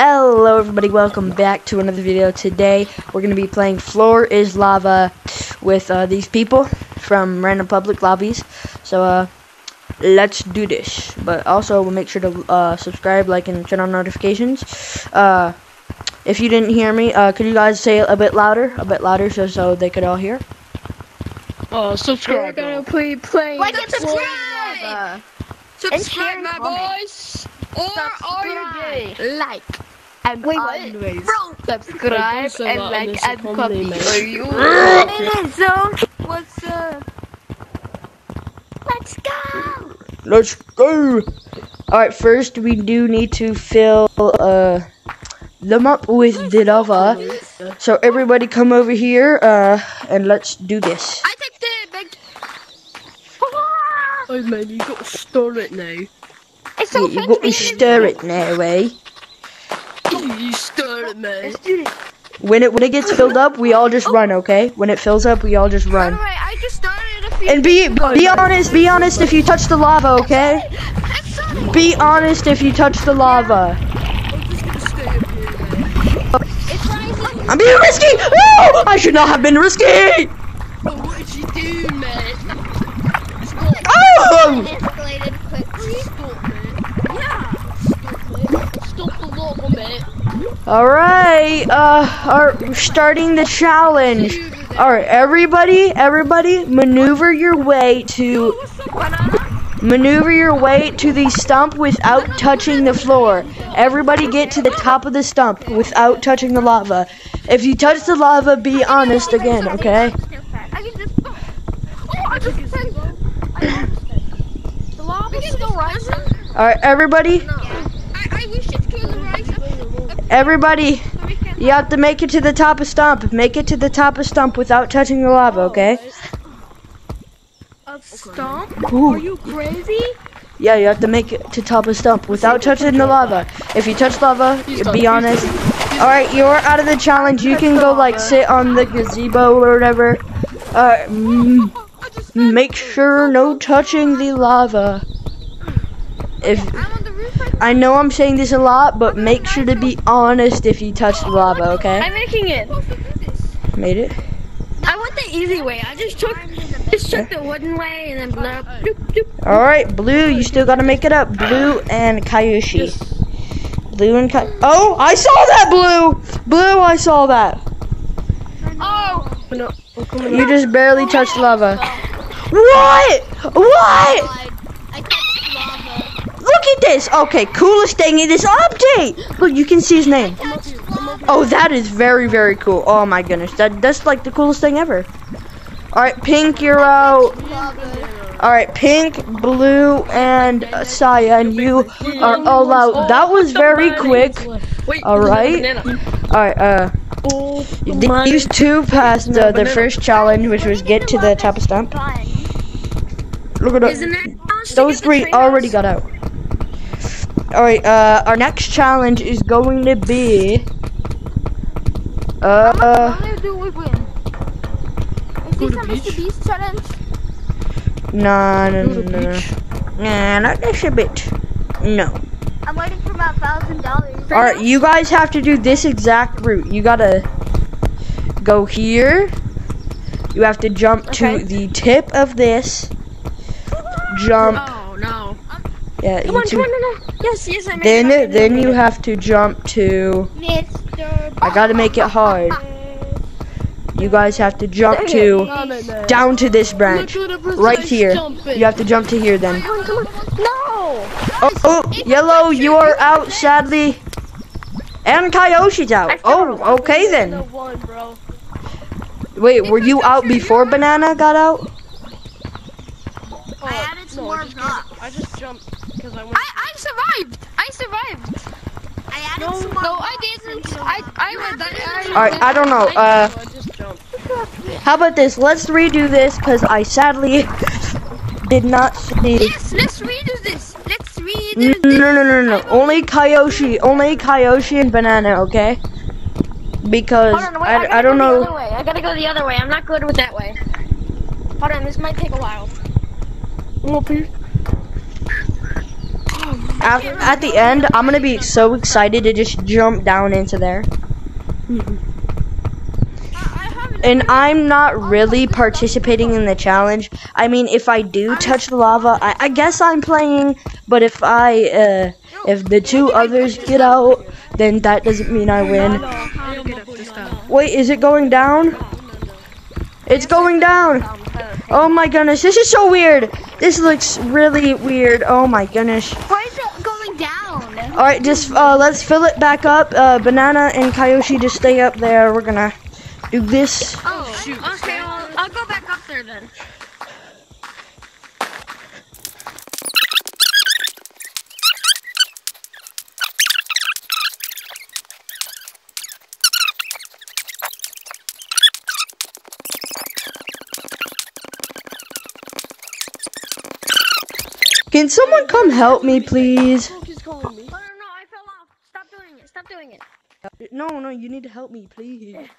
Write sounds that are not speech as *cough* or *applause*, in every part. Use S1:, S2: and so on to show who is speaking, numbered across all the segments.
S1: Hello everybody, welcome back to another video. Today we're going to be playing Floor is Lava with uh, these people from Random Public Lobbies. So uh, let's do this. But also we'll make sure to uh, subscribe, like, and turn on notifications. Uh, if you didn't hear me, uh, could you guys say a bit louder? A bit louder so, so they could all hear?
S2: Oh, subscribe.
S3: We're
S2: subscribe.
S3: gonna play play.
S4: Like and
S3: Floor
S4: subscribe!
S3: Lava.
S4: Subscribe, my
S3: comment.
S4: boys! Or are you gay?
S3: Like and
S4: Wait,
S3: always
S4: Bro!
S3: subscribe
S2: Wait,
S3: and like and
S2: comment,
S3: copy for you.
S4: so, what's up? Let's go!
S1: Let's go! Alright, first we do need to fill uh, them up with the lava. So everybody come over here uh, and let's do this.
S4: I take the big.
S2: Oh man, you got to stir it now.
S4: It's so
S1: You, you got to stir it now, eh?
S2: You stir it, man.
S4: Let's do this.
S1: When it when it gets filled up, we all just run, okay? When it fills up, we all just
S4: By the
S1: run.
S4: way, I just started a few.
S1: And be be honest, be honest if you touch the lava, okay? Be honest if you touch the lava.
S2: I'm just gonna stay up here, man.
S4: It's rising.
S1: I'm being risky! No! I should not have been risky!
S2: Bro, what did you do, man?
S1: Oh!
S4: It escalated quickly.
S2: Stop, man. Yeah. Stop it. Stop the lava, man.
S1: Alright, uh, are starting the challenge. Alright, everybody, everybody, maneuver your way to maneuver your way to the stump without touching the floor. Everybody get to the top of the stump without touching the lava. If you touch the lava, be honest again, okay?
S4: I can. I just. The lava is still rising.
S1: Alright, everybody,
S4: I, I wish it could rise up.
S1: Everybody, you have to make it to the top of stump. Make it to the top of stump without touching the lava, okay?
S4: A stomp?
S1: Ooh.
S4: Are you crazy?
S1: Yeah, you have to make it to top of stump without touching the lava. If you touch lava, be honest. Alright, you're out of the challenge. You can go like sit on the gazebo or whatever. Uh, *laughs* make sure no touching the lava. If
S4: I'm on the roof right
S1: I know I'm saying this a lot, but make sure to be honest if you touch the lava, okay?
S3: I'm making it.
S4: supposed to do this.
S1: Made it?
S3: I went the easy way. I just took just took the wooden way and then blah, doop, doop.
S1: Alright, Blue, you still gotta make it up. Blue and Kayushi. Blue and Kay. Oh, I saw that, Blue! Blue, I saw that.
S4: Oh!
S2: No,
S1: You just barely touched lava. What? What?
S4: God. I touched lava.
S1: Look at this. Okay, coolest thing in this update. Look, you can see his name. Oh, that is very, very cool. Oh my goodness, that that's like the coolest thing ever. All right, Pink, you're out. All right, Pink, Blue, and uh, Saya, and you are all out. That was very quick. All right. All right, uh, these two passed uh, the first challenge, which was get to the top of stump. Look at that. Those three already got out. Alright, uh, our next challenge is going to be. Uh,
S4: How many do we win? Is
S2: Go
S4: this
S2: to
S4: a
S2: beach.
S4: Mr. Beast challenge?
S1: no, no, no, no, no. Nah, not this a bit. No.
S4: I'm waiting for my thousand dollars.
S1: Alright, you guys have to do this exact route. You gotta go here. You have to jump
S3: Okay.
S1: to the tip of this. Jump.
S2: Oh no.
S1: Yeah,
S3: Come
S1: you
S3: on,
S1: two-
S3: come on, no, no. Yes, yes, I made
S1: Then,
S3: it.
S1: then you have to jump to.
S4: Mr.
S1: I gotta make it hard. You guys have to jump to
S2: No, no, no.
S1: down to this branch.
S2: Look at the
S1: Right here.
S2: jumping.
S1: You have to jump to here then.
S3: Come on, come on. No.
S1: Oh, oh yellow, you are out sadly. And Kayoshi's out. Oh, okay then. Wait, were you out before Banana got out?
S4: I added some more blocks.
S2: I just jumped because I went.
S4: I, I survived. I survived. I added
S2: No,
S4: some more
S2: no. I
S4: didn't.
S2: I, I went that. I,
S1: Alright, I don't know. Uh,
S2: I just jumped.
S1: how about this? Let's redo this because I sadly *laughs* did not see.
S4: Yes, let's redo this. Let's redo
S1: No,
S4: this.
S1: no, no, no, no. Only Kayoshi, only Kayoshi and Banana, okay? Because
S3: on, wait,
S1: I,
S3: gotta
S1: I don't
S3: go
S1: know.
S3: The other way. I gotta go the other way. I'm not good with that way. Hold on, this might take a while.
S2: I'm up here.
S1: At, at the end, I'm gonna be so excited to just jump down into there. And I'm not really participating in the challenge. I mean, if I do touch the lava, I, I guess I'm playing. But if I, uh, if the two others get out, then that doesn't mean I win. Wait, is it going down? It's going down. Oh my goodness, this is so weird. This looks really weird. Oh my goodness.
S4: Why is it going down?
S1: All right, just uh, let's fill it back up. Uh, Banana and Kayoshi just stay up there. We're gonna do this.
S3: Oh, shoot. okay, well, I'll go back up there then.
S1: Can someone come help me, please?
S2: He's calling me.
S3: Oh, no, no, I fell off. Stop doing it. Stop doing it.
S1: No, no, you need to help me, please.
S3: But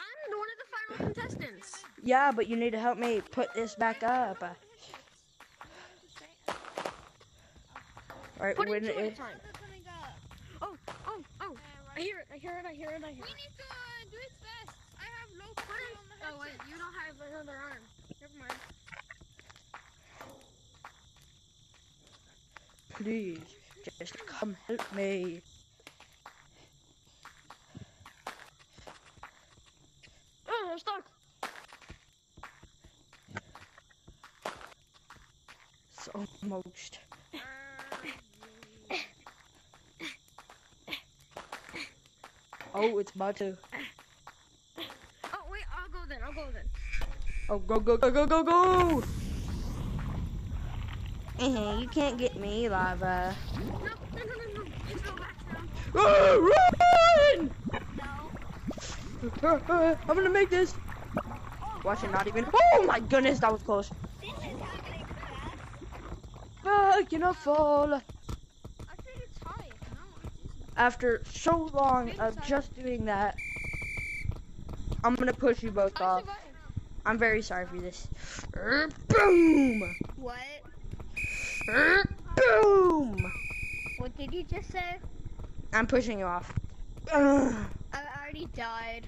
S3: I'm one of the final contestants.
S1: Yeah, but you need to help me put this back up. All right,
S3: Put it
S1: when
S3: two at a
S1: it,
S3: time. Oh, oh, oh. I hear it. I hear it. I hear it. I hear it.
S4: We need to uh, do it fast. I have no
S3: Put it. Oh, wait. You don't have another arm.
S1: Please, just come help me.
S3: Oh, I'm stuck.
S1: It's almost. Oh, it's about to.
S3: Oh, wait. I'll go then. I'll go then.
S1: Oh, go, go, go, go, go, go! Uh-huh, you can't get me, lava.
S3: No, no, no, no, no. Let's go back down.
S1: Ah, run! Ah, I'm gonna make this. Watch it not even. Oh my goodness, that was close. Ah, I cannot fall.
S4: I think it's high. No.
S1: After so long of just doing that, I'm gonna push you both off. I'm very sorry for this. Er, Boom!
S4: What?
S1: Boom!
S4: What did you just say?
S1: I'm pushing you off. Ugh.
S4: I already died.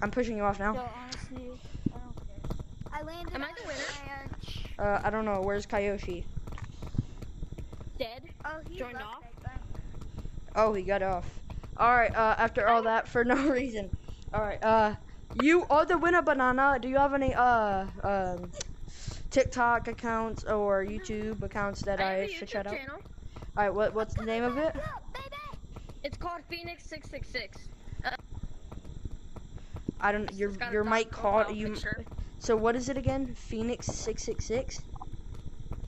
S1: I'm pushing you off now.
S4: So honestly, I don't care. I landed
S3: Am I the winner?
S4: ranch.
S1: Uh, I don't know. Where's Kayoshi?
S3: Dead.
S4: Oh, he
S3: Joined off?
S4: like.
S1: Oh, he got off. All right. Uh, after all that, for no *laughs* reason. All right. Uh, you are the winner, banana. Do you have any uh um TikTok accounts or YouTube accounts that
S3: I
S1: I, should
S3: YouTube
S1: shout out?
S3: channel.
S1: All right. What what's the name of it?
S3: It's called Phoenix Six Six Six.
S1: I don't. Your
S3: It's got a
S1: your mic caught you.
S3: picture.
S1: So what is it again? Phoenix six six six.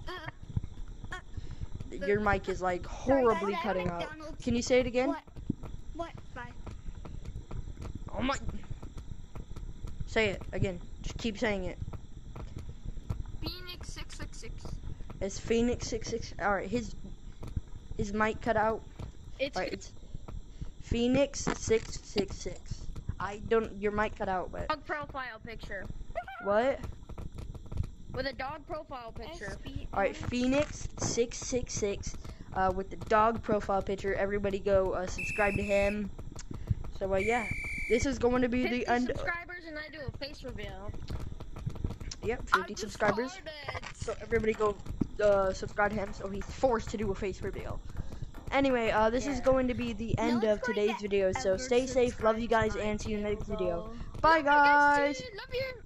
S1: Uh, uh, your uh, mic is like horribly
S4: guys,
S1: cutting out. Can you say it again?
S4: What? What? Bye.
S1: Oh my. Say it again. Just keep saying it.
S4: Phoenix six six six.
S1: It's Phoenix six six. All right, his his mic cut out.
S3: It's
S1: All right, it's Phoenix six six six. I don't. Your mic cut out, but
S3: dog profile picture
S1: what?
S3: with a dog profile picture.
S1: All right, Phoenix six six six. Uh, with the dog profile picture. Everybody go uh, subscribe to him. So uh, yeah, this is going to be
S3: 50
S1: the end.
S3: subscribers and I do a face reveal.
S1: Yep, 50 subscribers. So everybody go uh, subscribe to him so he's forced to do a face reveal. Anyway, uh, this is going to be the end
S4: one's
S1: of today's
S4: to
S1: video. So stay safe, love you guys, and see you in the next video. Bye, guys.
S3: Love you.